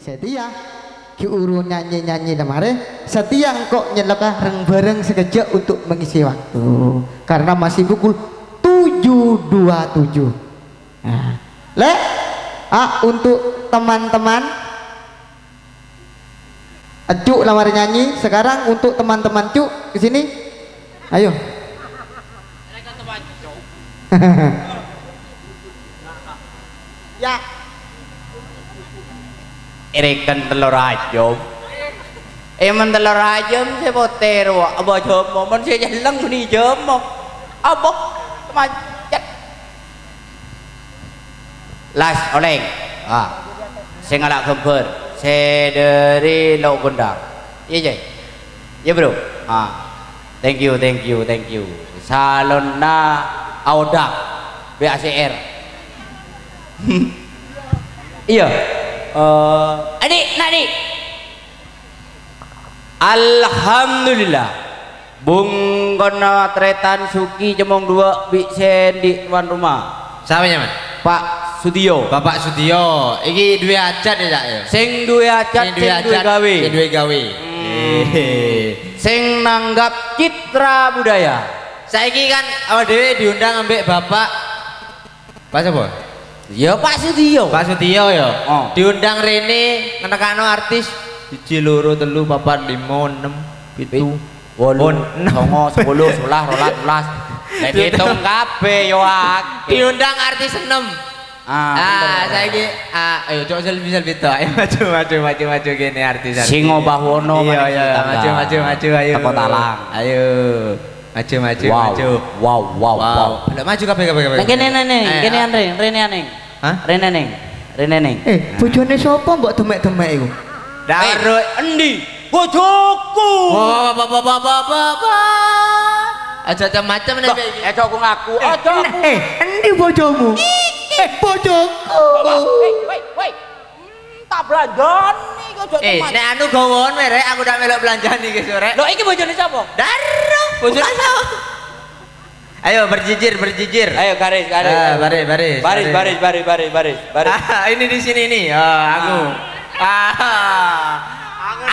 setia. Ki uru nyanyi nyanyi lemare setia kok nyelaka reng bareng sekejap untuk mengisi waktu. Karena masih pukul 7.27 nah, le ah untuk teman-teman. Cuk lamar nyanyi. Sekarang untuk teman-teman Cuk ke sini. Ayo. Ya erikantaloraayum emantaloraayum se botero abo jom mo man se jalang ni jom mo abo ma chat las oleng ah se ngala kemper se dari lo gondang ye je ye bro ah thank you thank you thank you. Salon na audak BACR iya Eh, adik, nak adik. Alhamdulillah. Bung kono tretan suki jemong dua bi sendi tuan rumah. Siapa nyaman? Pak Sudio. Bapak Sudio. Iki duwe acat ya, Cak ya? Sing duwe acat, sing duwe gawe. Sing duwe gawe. Eh. Sing nanggap citra budaya. Saiki kan awak dhewe diundang ambek Bapak Pak sapa? Ya Pak Sudio. Pak Sudio ya. Oh. Diundang rene ngenekano artis siji loro telu papat lima enam pitu Wolu, enam. songo, sepuluh, sebelas, rolas, belas. Nek dihitung kabeh yo akeh. Diundang artis enam. Ah, Ah, saiki ah ayo coba selfie selfie to. Ayo maju maju maju maju gini artis. artis. Singo Bawono Iya iya maju maju maju ayo. Teko talang. Ayo. Maju maju wow. maju. Wow, wow, wow. Lah maju kabeh kabeh kabeh. Nek kene nene, Eh, kene. Andre, rene aneng. Hah? Rene neng. Rene neng. eh bojone sapa mbok demek-demek iku Daru endi? Bojoku. Aja macam-macam nih. Kok, Eh, aku ngaku. Aja aku. eh endi bojomu eh bojoku Wei, wei, wei. Hmm, Tak belanjani kok Eh, nek anu gawon merek aku udah melok belanjaan nih guys sore. Lho iki bojone sapa? Daru, bojone? Ayo berjijir berjijir. Ayo garis, garis. Ah, baris, baris, Baris, baris, baris, baris, baris, baris. Ah, ini di sini nih. Oh, aku. Ah.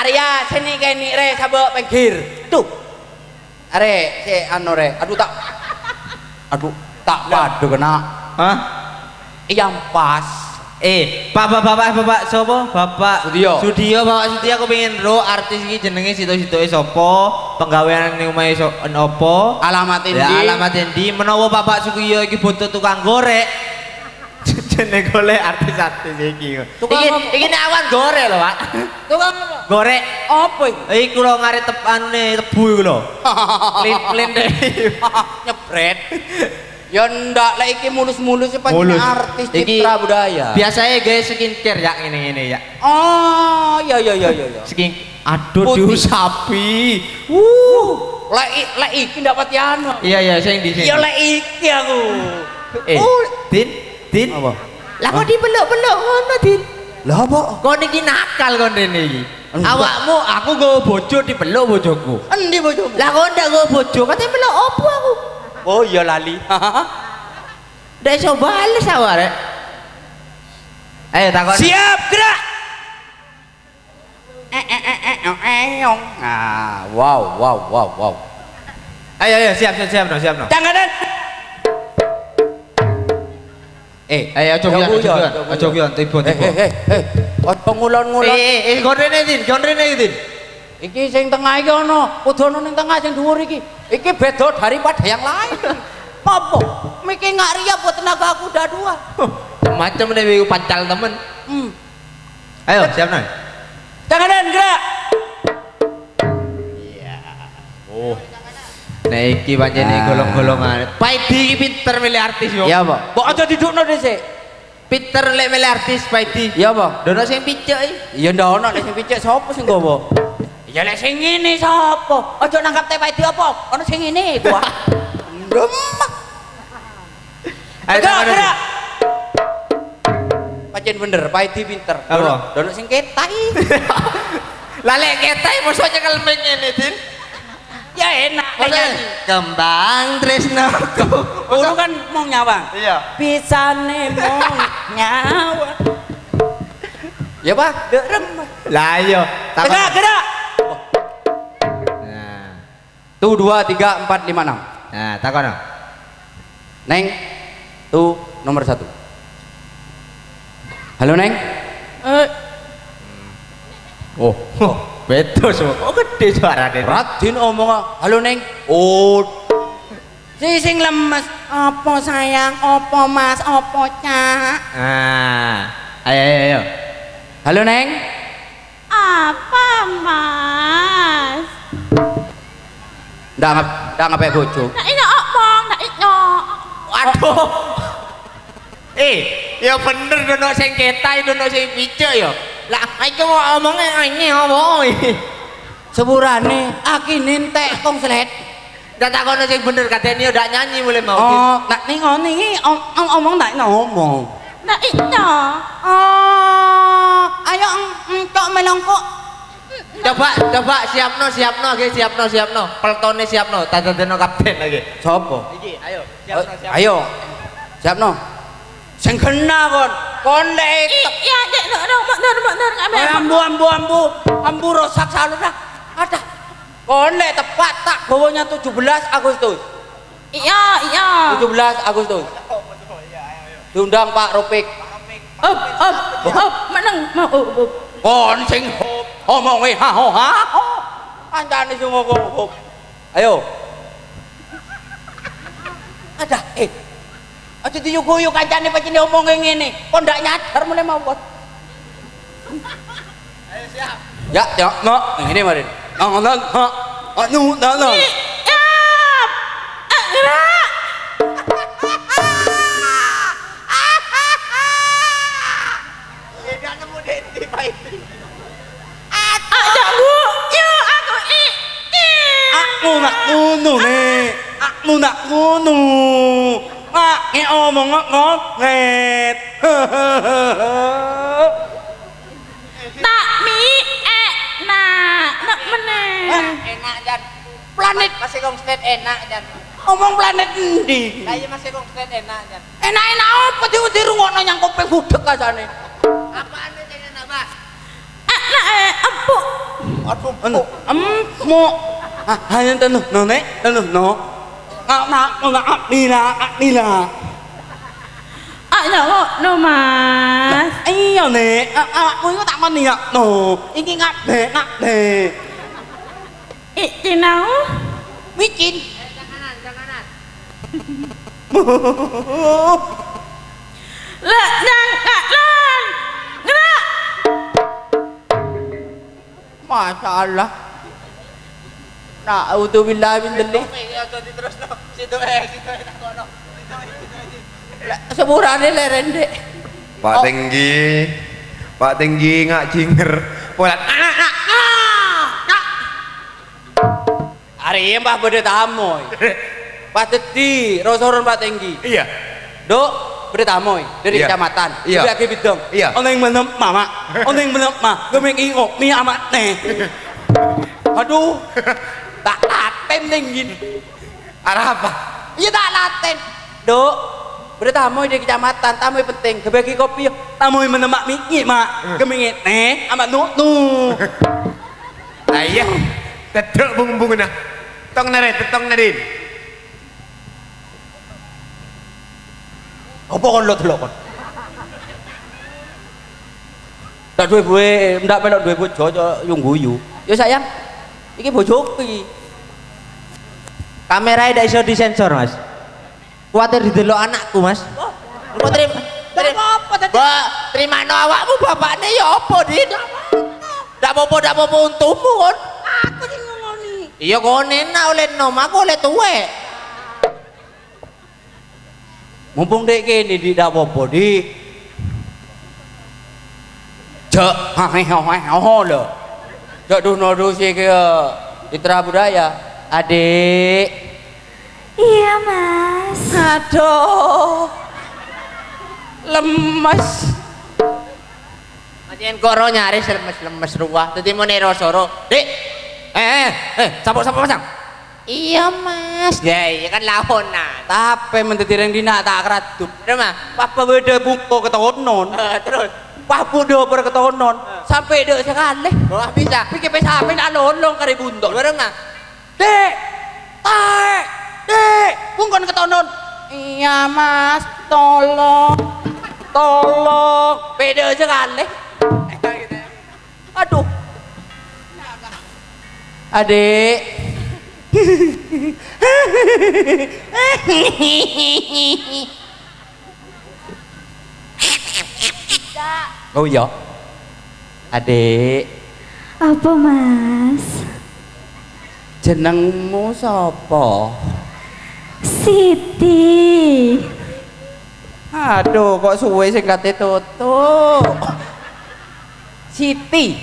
Arya sini kene re sabuk pinggir. Tuh. Are, si anu re. Aduh tak. Aduh, tak padu kena. Hah? Yang pas. Eh, Bapak Bapak Bapak sapa? Bapak Sudio. Sudio, Bapak Sudio aku pengen ro artis iki jenenge situ-situe sapa? Penggawean ning omahe opo? Alamat ini. Ya alamat endi? Menawa Bapak Sugiyo iki butuh tukang gorek. Jenenge golek artis-artis iki. Tukang iki nek awan gorek lho, Pak. Tukang apa? Gorek. Apa iki? Iku lho ngarit tep anune tebu iku lho. Lin-lin Nyepret. Ya ndak lek iki mulus-mulus pancen Mulus. artis Iki citra budaya. Biasanya guys skincare ya ngene-ngene ya. Oh, ya ya ya ya ya. Skin aduh Putih. diusapi. Uh, lek lek iki ndak pati anu. Iya iya sing di sini. Ya lek iki aku. Eh, Oh. Din, Din. Apa? Lah kok dipeluk-peluk ngono, Din? Lah apa? Kok niki nakal kon rene iki. Awakmu aku nggawa bojo dipeluk bojoku. Endi bojomu? Lah kok ndak nggawa bojo, katanya peluk opo aku? Oh iya lali. Ndak iso bales awak rek. Ayo takon. Siap gerak. Eh eh eh eh eh, eh. Ah, wow wow wow wow. Ayo ayo siap siap siap no, siap no. Tanganan. Eh, Ayo aja guyon, aja guyon, aja guyon, tiba-tiba. Eh, eh, eh, eh. Ojo ngulon-ngulon. Eh, eh, kon rene Din, kon rene Din. Iki sing tengah iki ana, kudu ana ning tengah sing dhuwur iki. Iki beda daripada yang lain. Apa? Miki ngak riya buat tenaga aku udah dua. Macam nih pancal temen. Hmm. Ayo, siap no. Tanganan gerak. Oh. Nah iki pancen Ah. golong-golongan. Paidi iki pinter milih artis yo. Ya, Pak. Mbok aja didukno dhisik. Pinter lek milih artis Paidi. Ya, Pak. Dono sing picek iki. Ya ndak ono lek sing picek sapa sing nggawa? Ya lek sing ngene sapa? Aja nangkap teh padi apa? Ono sing ngene iku. ah. Demak. Ayo Gerak. Pancen bener, padi pinter. Apa? Dono- Dono sing ketai. Lah lek ketai mosok nyekel ngene, Din. Ya enak nyanyi. kembang tresnaku. Guru kan mau nyawang. Iya. Pisane mau nyawa. Ya Pak, dek remes. Lah iya. Gerak, gerak. Tuh dua, tiga, empat, lima, enam. Nah, takon. Neng, tuh nomor satu. Halo Neng. Eh, Oh, oh betul semua. Kok gede suaranya? Radin omong, halo Neng. Oh, si sing lemes. Apa sayang? Apa mas? Apa cak? Ah. Ayo ayo ayo. halo Neng. Apa mas? Ndak ngap, ndak ngapain bojo. Nak ini omong, nak ini. Aduh. Eh, ya bener dono sing ketai dono sing picek ya. Lah, iki mau omongnya ini apa? Sepurane, aki nentek kong selet. Dak takono sing bener katanya udah nyanyi mulai mau. Oh, nak ning ngene iki om, om, omong ndak ngomong. Nak ini. Oh, ayo entok melongkok. Coba coba siapno siapno lagi siapno siapno. Peltone siapno, tadadeno kapten lagi. Sopo? Iki, ayo. Eh, Ayo. Siapno. Sing kena kon. Kon lek Iya, dek, dek, dek, bener, bener, nggak Eh, bener. ambu ambu ambu ambu rosak salur dah ada kone tepat tak bawanya 17 Agustus Iya, iya. 17 Agustus diundang Pak Ropik Up, up, up, menang, mau, up, up. kon sing omongi ha ho ha? Ho anjani sing ngukuk ayo. Ada eh. Aja diyuguyu kancane pancene omonge ngene. Kok ndak nyadar meneh mau ayo siap ya ya no ngene mari ngono ha anu dalan ngono ne. Aku nak ngono. Mak nge omong ngonget. Tak mi, eh, nah, nak menang. Enak jan. Planet Masih kong state enak jan. omong planet endi? Lah iya masih kong state enak jan. Enak-enak apa di di rungokno nyang kopeng budek asane. Apaan Ah, nah, eh, empuk. Aduh, Anu, emmo. Ah, hanya tanu, no ne, tanu no. Ngak nak, ngak nila, nila. Ah, ya, kok, no, mas. Iya nek, awakmu iku tak kon niat no. Iki ngabe, ngabe. I, cinau. Micin. Janganan, janganan. Lah, Masya Allah. Na'udzubillah min dzalik. terus no. Situ eh, situ tak kono. Sepurane lerende. Pak Oh. Tinggi, Pak Tinggi ngak jinger. Polat anak anak. Hari mbah bede tamoy. Pak Teti, rosoron Pak Tinggi. Iya. Dok, bede tamoy dari Iya. kecamatan. Iya. Jadi aki bidong. Iya. Ono yang menem mama, ono yang menem ma, gemeng ingok, mi amat ne. Aduh, tak laten. Arah apa? Iya tak laten. Dok, bede tamoy di kecamatan, tamoy penting. Kebagi kopi, tamoy menemak mi, mak, gemeng ne, amat nu nu. Lah iya. Tetep bung-bung nah. Tong nare, tetong. Apa kon lo delok kon? Ndak duwe buwe, ndak melok duwe bojo yung guyu. Ya sayang. Iki bojoku iki. Kameranya tidak iso disensor, Mas. Kuatir didelok anakku, Mas. Kok terima terima apa tadi? Mbak, terima no awakmu bapaknya ya apa, Din? Ndak apa-apa, ndak apa-apa untukmu, kon. Aku sing ngomoni. Iya kon enak oleh nom, aku oleh tuwe. Mumpung dek kene di ndak apa-apa, di. Cek, lo. Cek duno dusi ke Citra Budaya. Adik. Iya, mas. Aduh. Lemes. Macam koro nyaris lemes-lemes ruah. Dadi mau nero soro. Dik. Eh, eh, eh, sapu-sapu pasang. Iya, Mas. Ya, iya kan lahonan. Tapi mentetireng dina tak keradup. Udah mah. Papa beda buko ketonon. Eh, terus Papu do perketonon sampai dek sekali. Wah bisa. Pikir pesa sampai nak lolong kari buntok. Bareng ah. Dek, tae, dek, pungkon ketonon. Iya mas, tolong. Tolong, pede sekali. Aduh. Adik. Oh iya. Adik, Apa mas? jenengmu sapa? Siti. Aduh, kok suwe sing kate tutuk. Siti.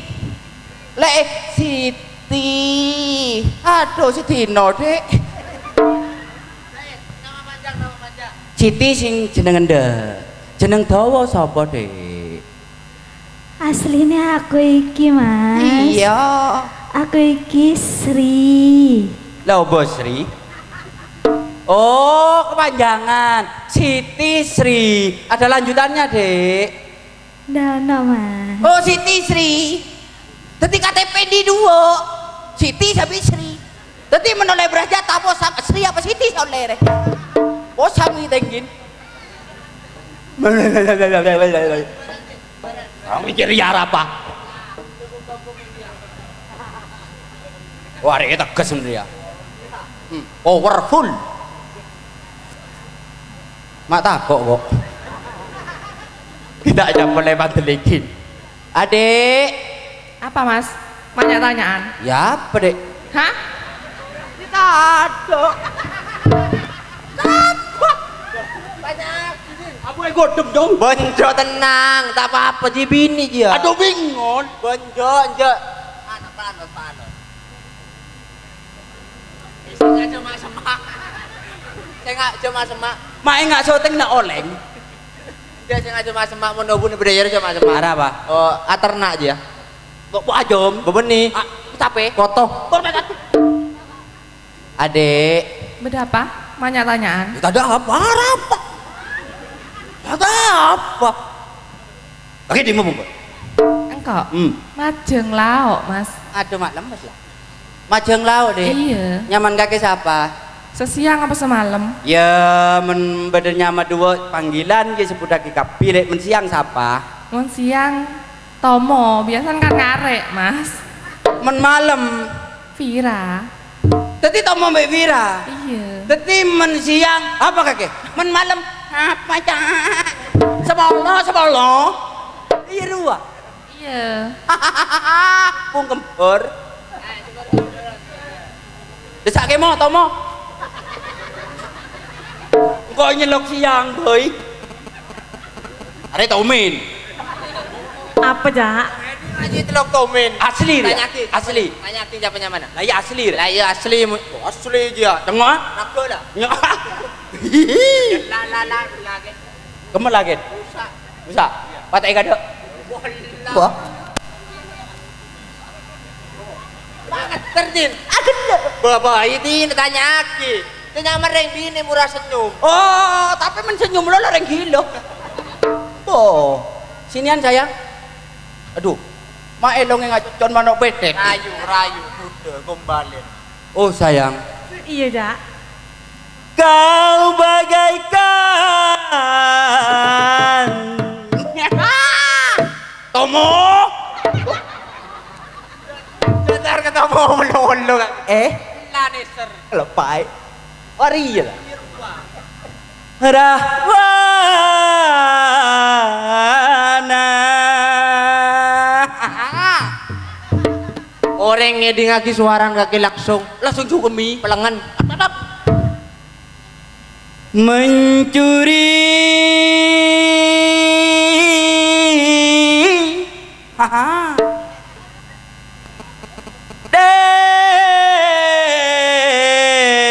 Lek Siti. Aduh, Sitino, Dik. Siti sing jeneng ndek. Jeneng dawa sapa, Dik? Aslinya aku iki mas. Iya. Aku iki Sri. Lah opo Sri? Oh, kepanjangan. Siti Sri. Ada lanjutannya, Dek. Dono mas. Oh Siti Sri. Dadi KTP di dua. Siti sampai Sri. Dadi menoleh berajat apa Sri apa Siti oleh re. Oh sami tenggin. Kamu mikir ya apa? Wah, ini tegas sebenarnya. Hmm, powerful. Mak takut kok. Tidak ada boleh bandelikin. Adik, Apa mas? pertanyaan ya apa dek hah kita aduk banyak ego dem dong. Benjo tenang, tak apa-apa di bini dia. Ya. Aduh bingung. Benjo nje. Ana panas panas. Isinya cuma semak. Tengak cuma semak. Mae enggak syuting nak oleng. Dia sing cuma semak Mau obune berdaya cuma semak. Arah, apa? Oh, aternak dia. Kok bu ajom? Bebeni. Ah, capek. Kotoh. Adik, Beda apa? Banyak tanyaan. tak ada apa? Apa? Ada apa? Oke, di mumpung. Engkau? Hmm. Majeng lauk mas. Aduh mak lemes lah. Majeng lauk deh. Iya. Nyaman kaki siapa? Sesiang apa semalam? Ya men badannya sama dua panggilan ke sebudak ke kapilet men siang siapa? Mun siang Tomo, biasa kan ngarek mas. Men malam. Vira. Tadi Tomo Mbak Vira. Iya. Tadi men siang apa kakek? Men malam apa cak? Sebolo sebolo. Iya dua. Iya. Pung kempur. Mau Tomo. Engkau nyelok siang boy. Ada Tomin. Apa jak? Aji telok tomin. Asli dia. Tanyakin. Asli. Tanyakin siapanya mana? Lah ya asli. Lah iya asli. Oh, asli dia. Tengok. Nakal dah. La la la lagi. Kemen lagi. Rusak. Bisa. Patai kada. Wah. Banget terjin. Aku Bapak ini tanya aki. Tanya mereng bini murah senyum. Oh, tapi men senyum lo orang gila. Oh. Sinian sayang. Aduh. Mak elong yang ngacon manok bedek. Rayu, rayu, udah kembali. Oh sayang. Iya jak. Kau bagaikan Tomo. Bentar ketemu ulu-ulu kan. Eh, Lannister. lepai. Wari lah. Rahwana. Orang ngeding lagi suara kaki langsung, langsung cukup mi pelengan. Atap. Mencuri. Haha.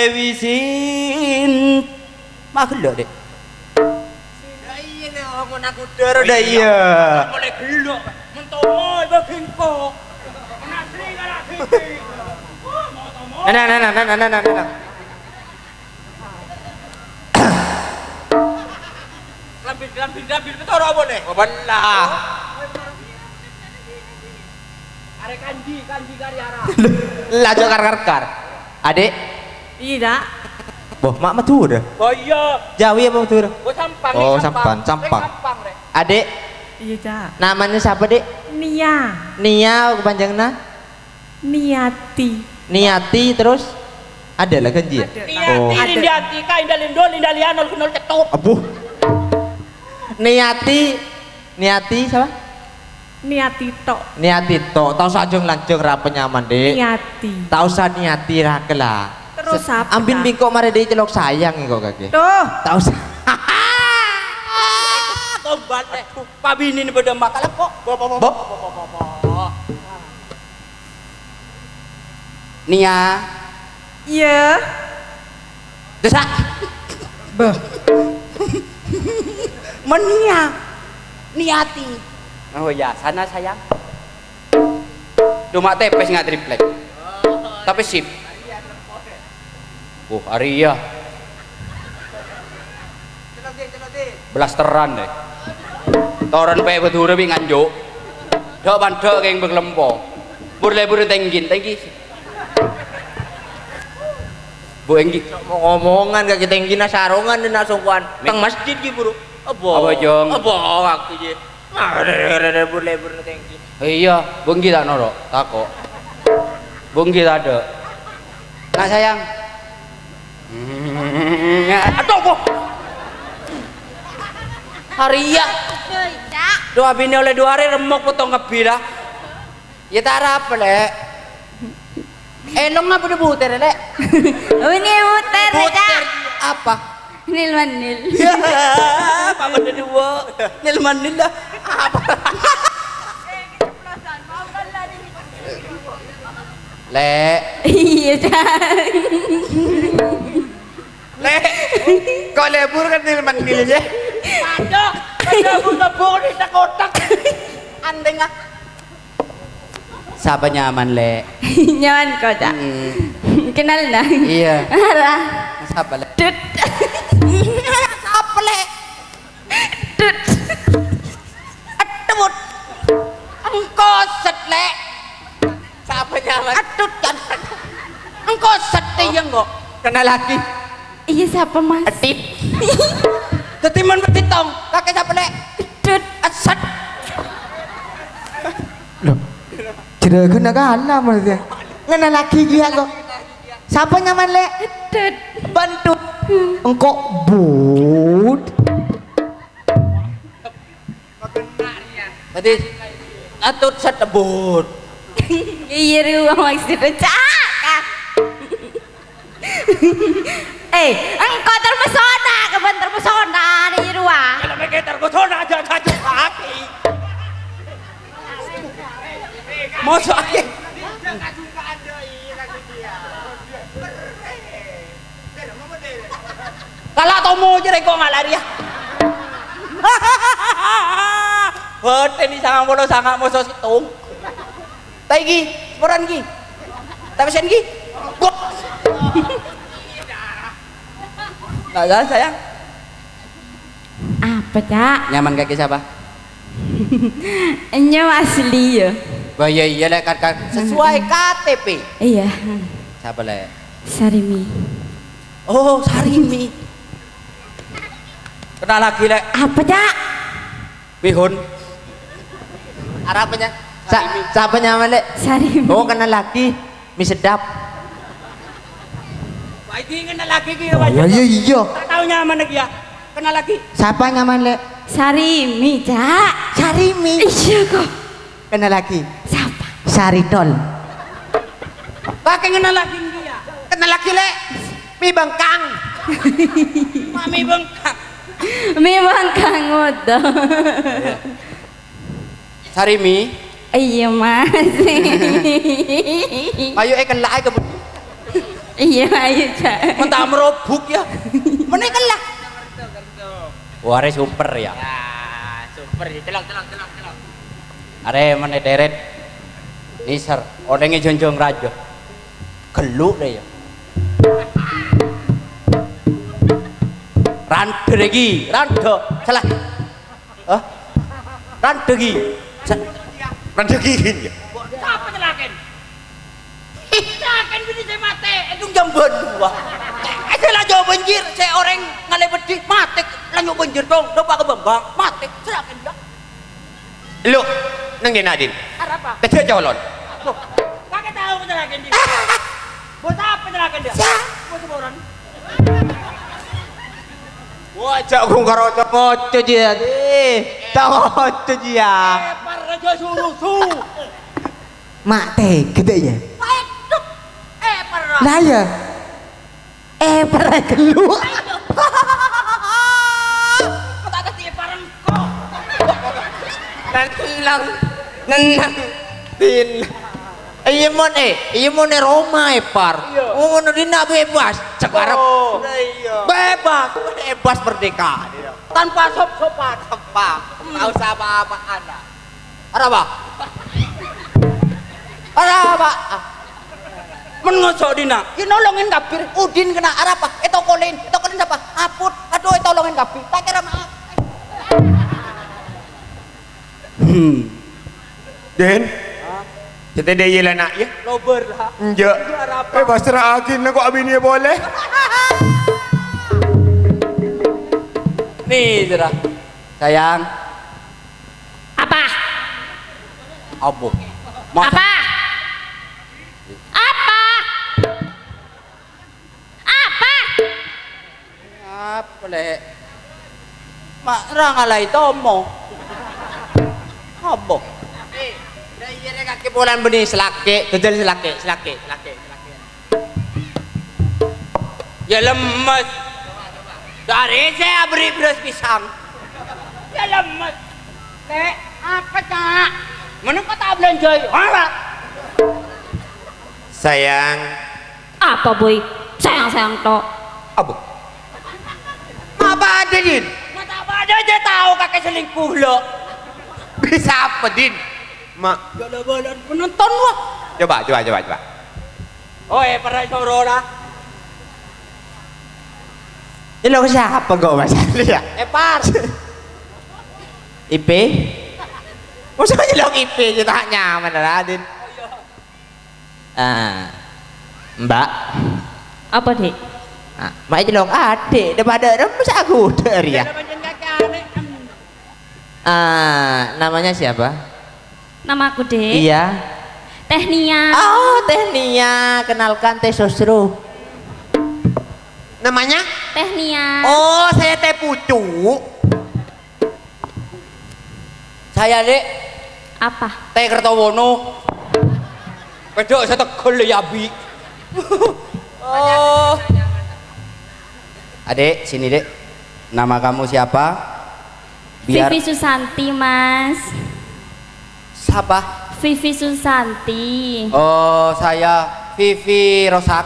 Dewi Sin. Magelok dek. Sedaya nih aku nak kuder. Sedaya. Oh, Mulai gelok. Mentomol bagengkok. Nah, nah, nah, nah, nah, nah, nah, nah. Lambin, lambin, lambin, betul apa nih? Oh, benar. Are kanji, kanji karyara. Lah, jauh kar kar kar. Adik? Boh, mak metu udah. Oh iya. Jauh ya apa metu udah? Oh sampang. Oh sampang, sampang. Eh, Adik? Iya, Cak. Namanya siapa, Dek? Nia. Nia kepanjangna? Niati. Niati terus ada lah kan dia? Oh. Niati, Lindiati, ka Indalindo, Lindalianol, Kunol, Cetut. Abuh. Niati Niati siapa? Niati tok. Niati to, tau sajeng lanjeng ra penyaman, Dik. Niati. Tau sa niati ra kelah. Terus apa, Ambin Kak? bingkok mare Dik celok sayang kok kaki. Tuh. Tau sa. Tobat, Rek. Pabini ni pada makala kok. Bo, bo, bo, Bob. Nia. Iya. Desak. Menia. Niati. oh ya sana sayang. Cuma tepes nggak triplek. Tapi sip. Oh Arya blasteran deh. Toran pe betul bi nganjuk. Dok bandok yang berlempo burle burle tenggin tenggi bu enggi Ngomongan kaki tinggi na sarungan dan nasungkuan. Teng masjid ki buru. Apa? Apa, Jong? Apa waktu je? Ada bule bule tinggi. iya benggi tak norok takok benggi tak ada nah sayang Aduh, apa? Haria. Doa bini oleh dua hari remuk potong kebi dah. Ya tak apa lek. Elong apa dia buter lek? Oh, ini Buter Cak. apa? Nil manil. Ya, apa benda dua? Nil manil lah. Apa? lek Iya, Cak. Lek. Kau lebur kan nil manil je. Ada. Ada bunga-bunga di tak kotak. Andeng ah. Siapa nyaman lek Nyaman kau, Cak. Kenal dah. iya Arah. siapa lek Tut. Apa lek? Tut. Atut. Engkau set lek. Siapa nyaman? Atut kan. Engkau set yang kok. Kenal lagi. Iya, siapa, Mas? Atit. Tetiman betitong. Kakek siapa lek? Jere kena kana maksudnya. Ngena lagi dia kok. Siapa nyaman lek? Tut. Bantu. Engkau but. Tadi atut set tebut. Iya, ruang maksudnya, Cak. Eh, engkau terpesona, kapan terpesona di ruang. Kalau mereka tergosona aja kacau Mosok ake. Kalau tau mau jadi kok nggak lari ya. Hote ni sangat bolo sangat mosok situng. Tai gi, seporan gi. Tapi sen. Gok. Nah, jalan sayang. Apa, Cak? nyaman kaki siapa Enyo asli ya. Wah iya iya lek kan Sesuai KTP. Iya, siapa lek Sarimi. Oh, Sarimi. Kenal lagi lek Apa, Cak? bihun. Arabnya Sa siapa nyaman lek? Sarimi. Oh kenal lagi. Mie sedap. Wah, ini kena lagi ki. Oh, iya iya iya. Tak tahu nyaman lagi ya. Kena lagi. Siapa nyaman lek? Sarimi, Cak. Sarimi. Iya kok. Kenal lagi. Siapa? Saritol. Pakai kena lagi dia. kenal lagi lek mi bengkang. Mami bengkak. Memang Kang Udo. Sarimi Iya, Mas. Ayo eh kelak ke Iya, ayo, Cak. mentah merobuk ya. Mana kelak? Wah, are super ya. Ah, super. Celok celok celok. Are mana deret. Niser, orangnya jonjong rajo. Geluk deh ya. Rande lagi, rande. Salah. Hah? Rande lagi. Sa- Rada gini. Siapa nyelakin? Selain bini saya mati, itu jam berdua. Eh, saya lah jauh banjir, saya orang ngalai bedi, mati. Lanjut banjir dong, dopa ke bambang, mati. Dah. Lu, nang dia Nadin. Apa? Kecil calon. Loh, Kakek tahu penyerahan dia. Buat apa penyerahan dia? Buat seboran. Wajak kong karo ngoco dia. Eh, tak ngoco dia. Eh, para raja suruh su. mak teh gede ya Waduh. Eh, para. lah ya eh para keluar Nenang, nenang, din. Iya mon eh, iya mon eh Roma eh par. Oh ngono dina bebas. Cekarep. Bebas, bebas merdeka. Tanpa sop-sopan. Apa? Enggak usah apa-apaan dah. Ada apa? Ada apa? Mengosok dina. Ya nolongin kapir. Udin kena arah apa? Eh tokolin. Tokolin siapa? Aput. Aduh, tolongin kapir. Tak kira Den. Kita dia yelah nak ya. Lober lah. Enjak. Eh, pasrah akin nak ni boleh. Nih, Zira. Sayang. Apa? Abu. Mas Apa? Apa? Apa? apa le? Mak rangalay tomo. Abo. Eh, dah iya kaki bulan benih selake, kejel selake, selake, selake, selake. Ya lemes. Dari saya beri beras pisang. Ya lemes. Teh, apa cak? Mana kau tak belanja? Apa? Sayang. Apa boy? Sayang-sayang tok. Apa? Apa ada din? Mata apa ada aja tahu kakek selingkuh lo. Bisa apa, Din? Mak. Bola-bola penonton wah. Coba, coba, coba, coba. Oh, eh, pernah sorora. Ini lo siapa kok mas? Ya. Eh, par. IP? Masa aja lo IP aja tak nyaman lah Adin. Ah, Mbak. Apa dek? Ah, Mak lo adik daripada ada masa aku dari ya. Ah, namanya siapa? Nama aku dek. Iya. Tehnia. Oh, Teh Nia, kenalkan Teh Sosro. Namanya? Tehnia. Oh, saya Teh Pucu. Saya dek Apa? Teh Kertowono. Pedok saya tegel ya bi. oh. Adek, sini dek. Nama kamu siapa? Biar Vivi Susanti mas. siapa? Vivi Susanti. Oh, saya Vivi Rosak.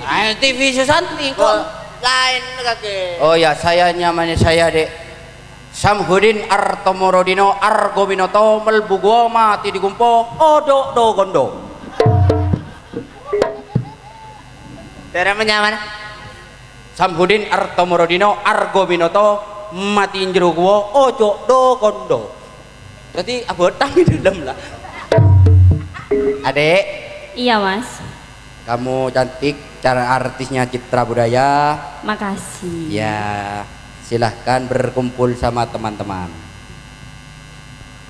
Ah, TV Susanti kok. Lain kakek. Oh ya, saya nyamannya saya dek. Samhudin Artomorodino Argominoto Melbugo mati di gumpo Odo do gondo. Daerah mana? Samhudin Artomorodino Argominoto mati jerugo ojo do gondo. Berarti abotang di dalam lah. Adek, Iya mas. kamu cantik, cara artisnya Citra Budaya. Makasih. Ya, silahkan berkumpul sama teman-teman.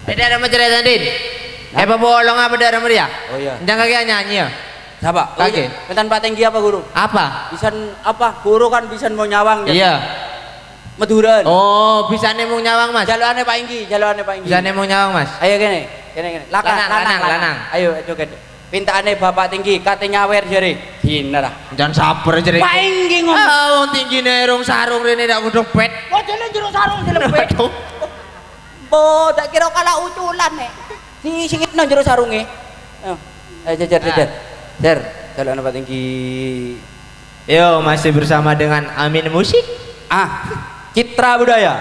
Ada ada cerita Din. Eh bolong apa daerah dia? Oh iya. Jangan kaki nyanyi ya. Siapa? Kaki. Ketan Pak Tinggi apa guru? Apa? Bisa apa? Guru kan bisa mau nyawang. ya? Iya. Meduran. Oh, bisa nemung nyawang mas. Jaluannya Pak Inggi, jaluannya Pak Inggi. Bisa nemung nyawang mas. Ayo gini, gini gini. Laka, Lanang, lanang, lanang. Ayo joget. Pintaane Bapak Tinggi, kate nyawer jere. Hina lah. Jangan sabar jadi. Pak Inggi ngomong. Oh, tinggi nerung sarung rene dak kudu pet. Oh, jalan jeruk sarung dilempet. Bo, tak kira kalah uculan nek. Si singit nang jeruk sarunge. Ayo, ayo jejer jejer. Jer, jalan Pak Tinggi. Yo, masih bersama dengan Amin Musik. Ah, Citra Budaya.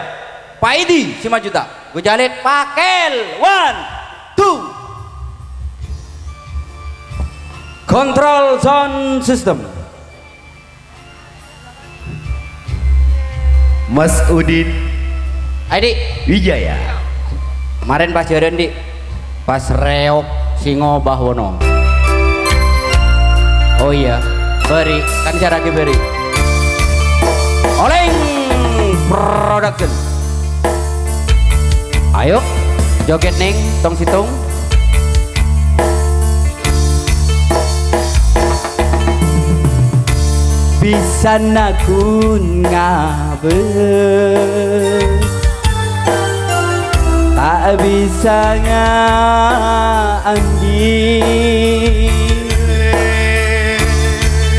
Pak Idi, Sima Juta. Gue jalit pakel. One, two. Control sound system. Mas Udin Ayo, Dik. Wijaya. Kemarin pas jalan, Dik. Pas reok Singo Bahwono. Oh iya, beri kan cara beri. Oleng Production. Ayo, joget neng, tong situng. Bisa nakun ngabe Tak bisa ngandi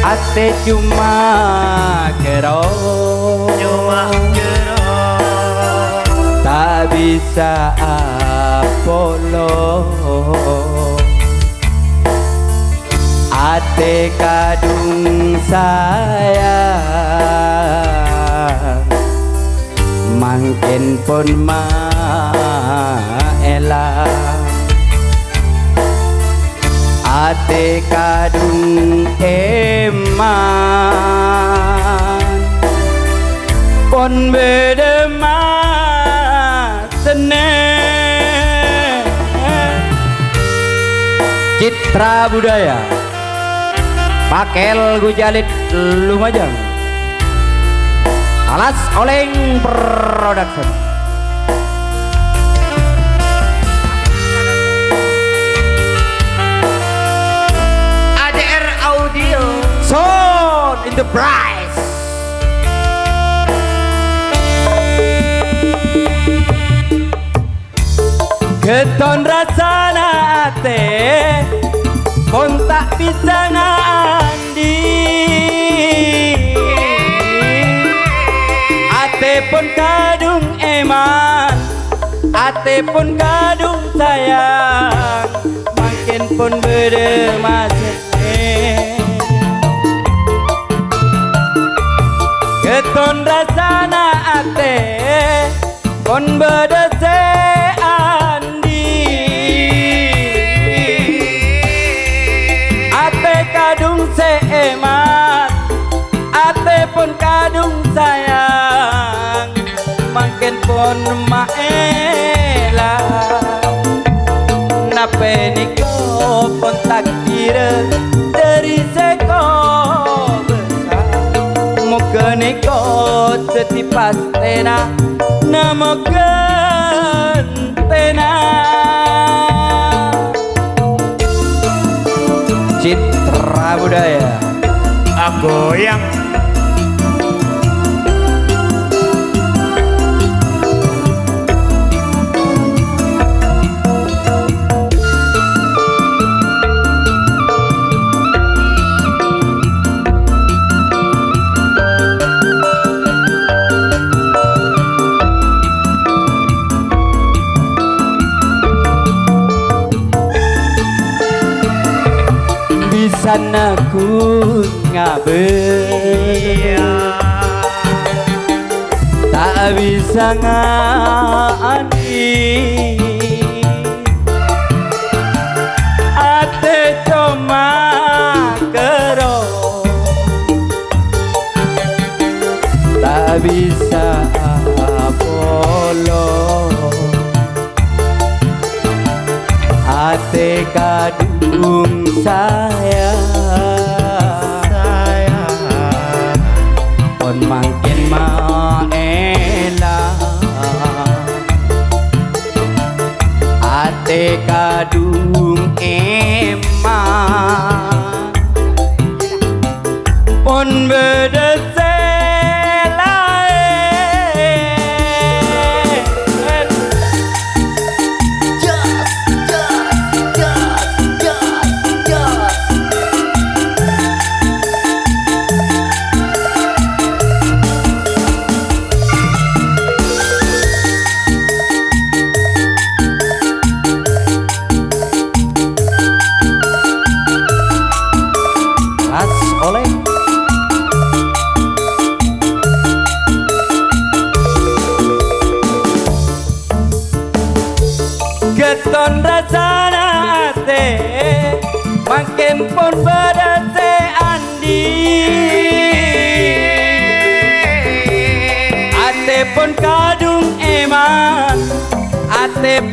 Ate cuma kero Cuma kero Tak bisa apolo Ate kadung sayang Mangkin pun maelang Ate kadung eman Pon beda Citra Budaya. Pakel Gujalit Lumajang. Alas Oleng Production. ADR Audio. Sound in the price Keton rasana ate Pon tak bisa ngandi Ate pun kadung eman Ate pun kadung sayang Makin pun berdemasih Keton rasana ate Kon bedese sayang Makin pun maela. Nape niko pun takdir dari seko besar. Moga niko tetipas tena Namo gentena Citra Budaya. Aku yang Bisa aku ngabe Tak bisa ngani. Ate cuma kero. Tak bisa polo Ate kadung saya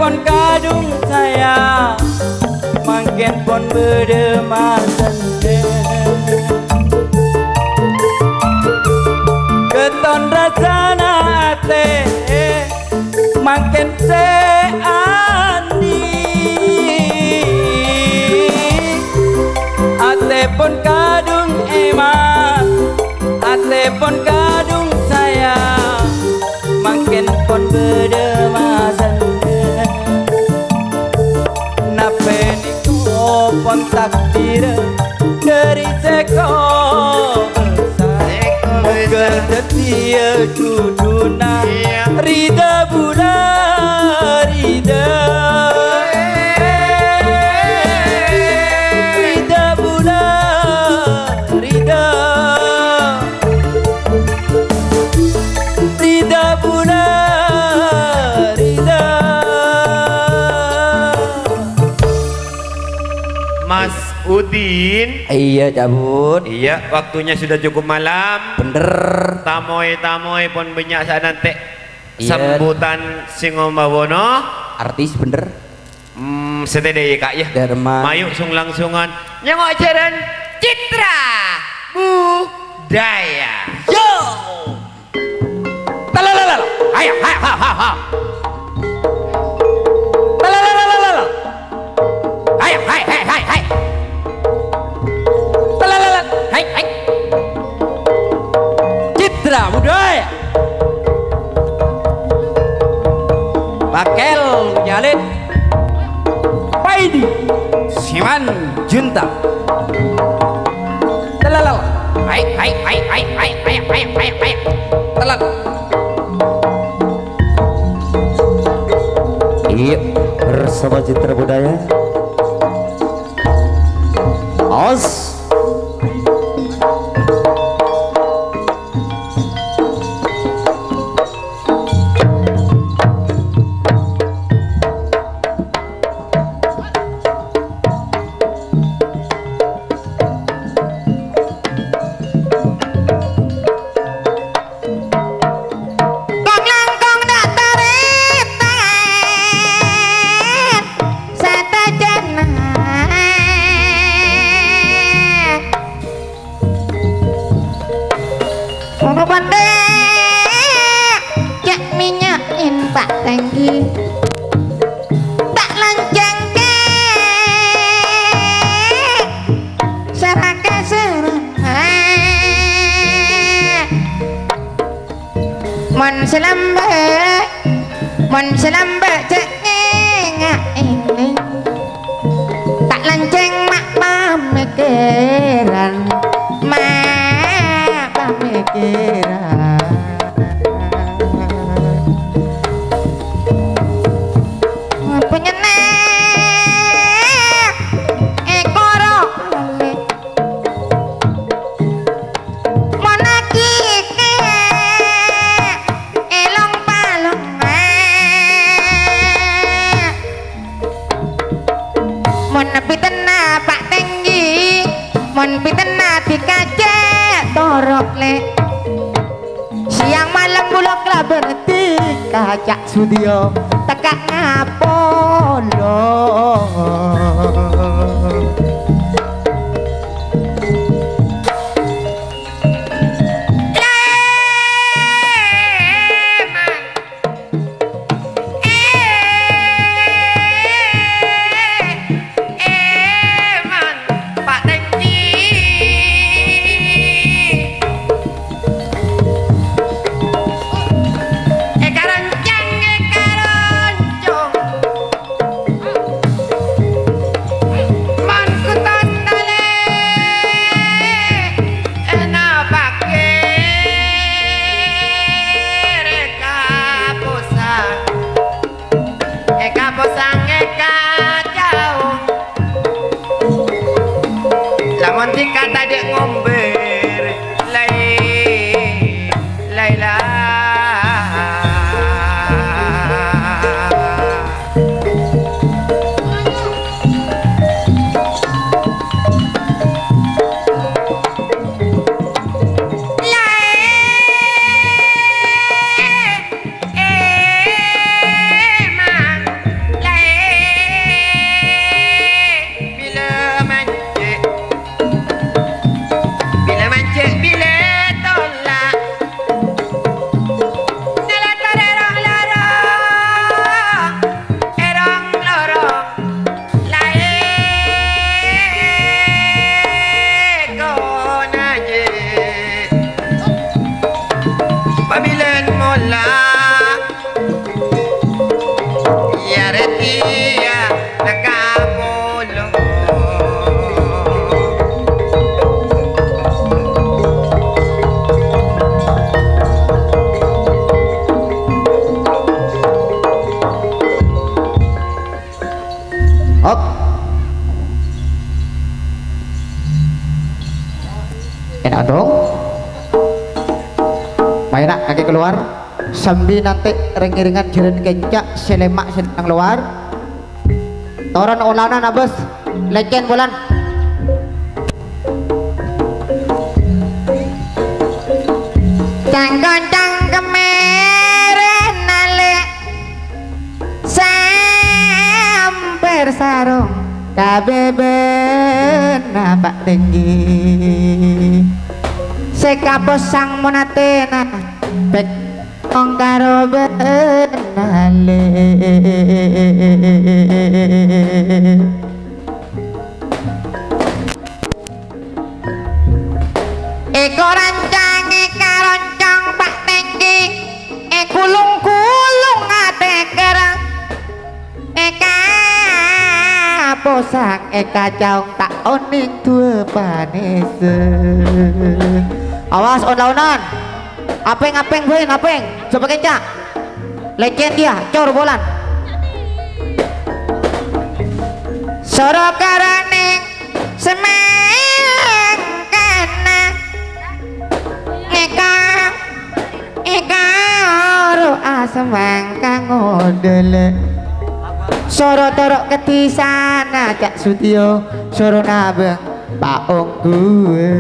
Ate pun kadung sayang Makin pun berdemas setia juduna Rida bula Rida. Rida bula Rida. Rida bula Rida. Mas Udin. Iya cabut. Iya, waktunya sudah cukup malam. Bener Tamoy-tamoy pun banyak saat nanti Iya. sambutan Singombawono. Artis bener Hmm, setede ya kak ya. Dharma Mayuk sung langsungan. Nyengok ajaran citra budaya. Siman Junta Talalala Hai hai hai hai hai hai hai hai hai Talal Iya, bersama Citra Budaya. Os. Cak Sudio Sambil nanti ring-ringan jalan kencak selemak sedang keluar. Toran olanan abes. Lecen bulan. Cangkong kemeren nale Samper sarung kabeben napak tinggi sekapos sang monatena karo benale. Eko rancange karo pak tengki. E kulung kulung ate kerang. E kaposang e kacang tak oning dua panese. Awas onan-onan Apeng apeng boy apeng. Coba kencak. Lecen dia cor bolan. Soro karaning semang kana Eka Eka Oro asemang kang odele. Soro torok ketisana cak sutio. Soro nabeng paong gue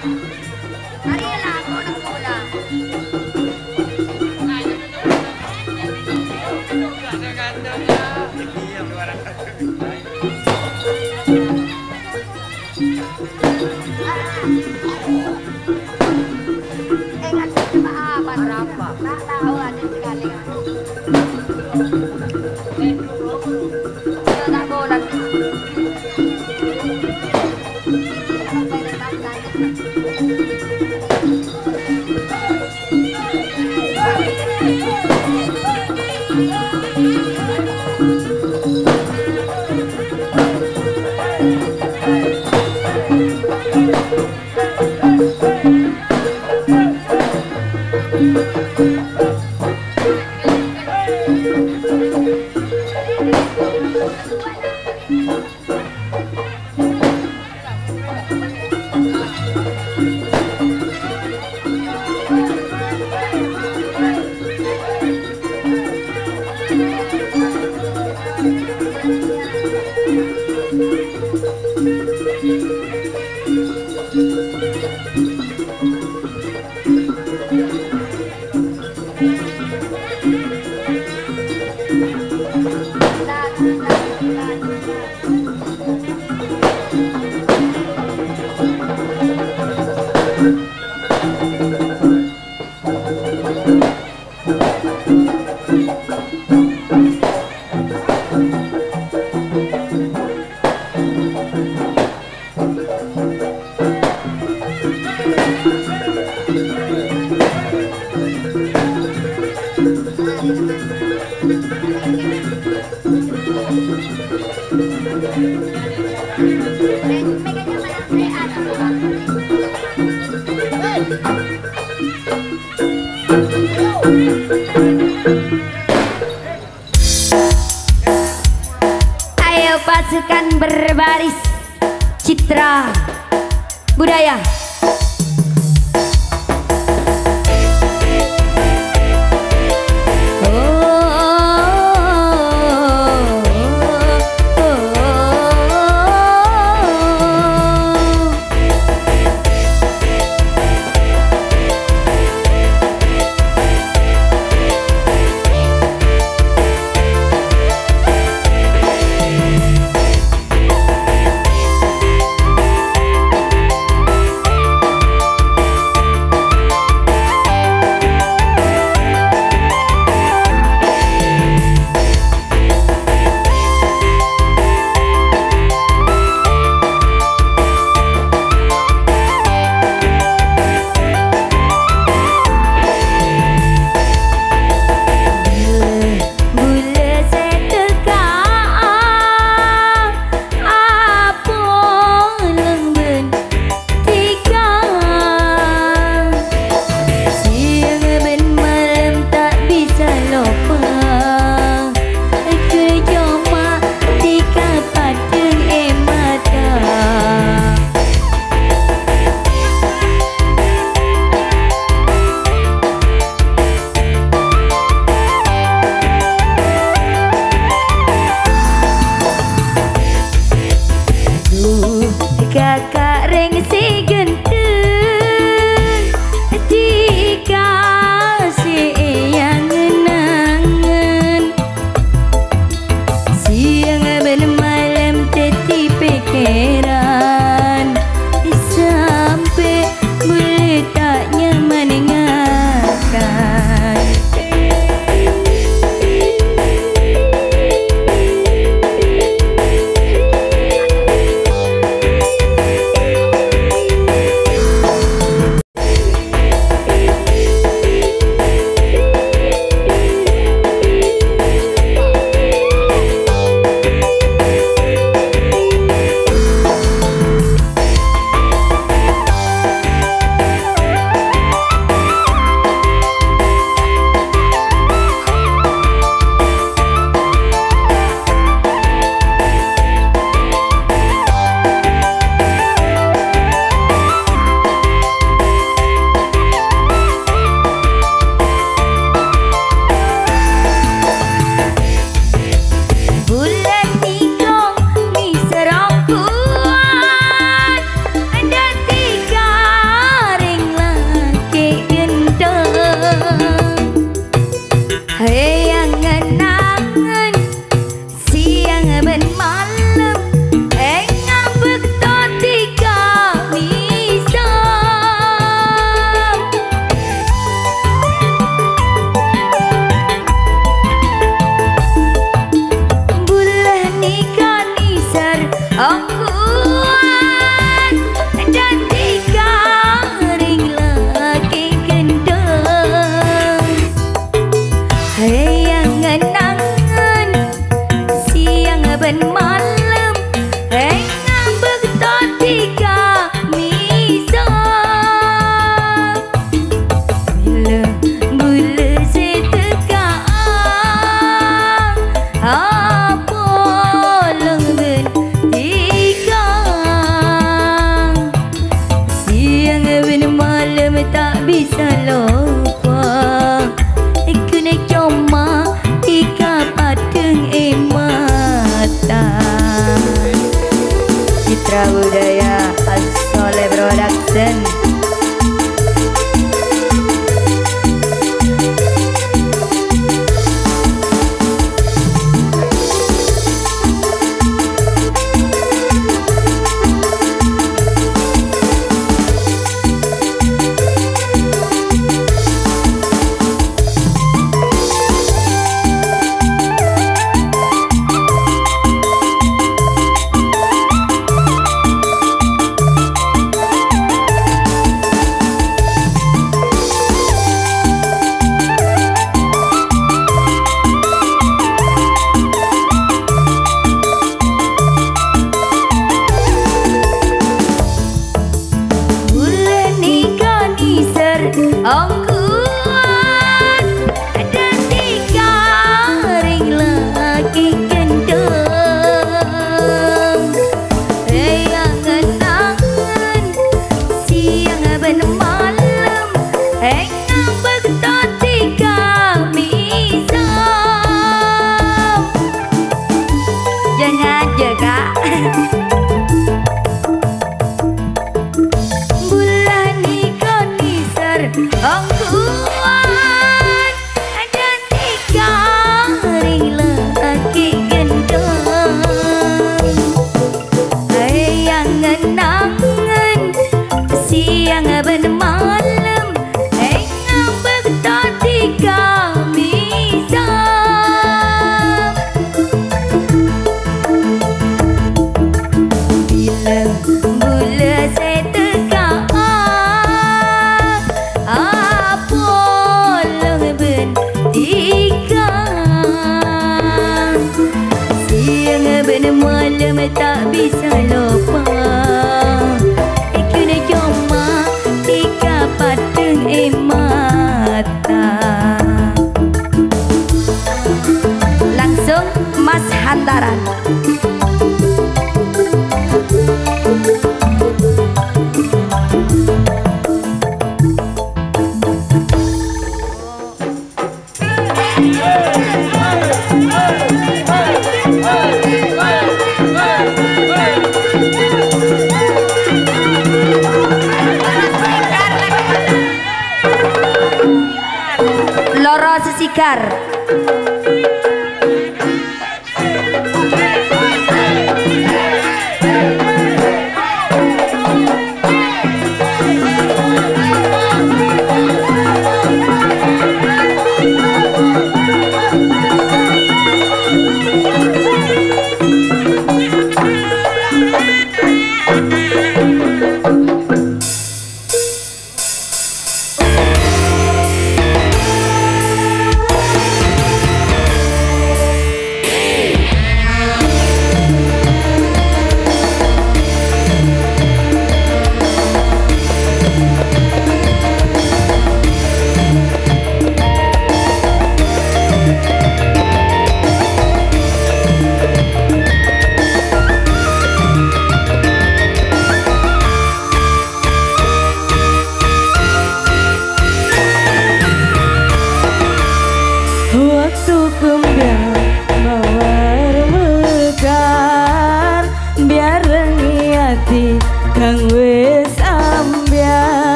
Tak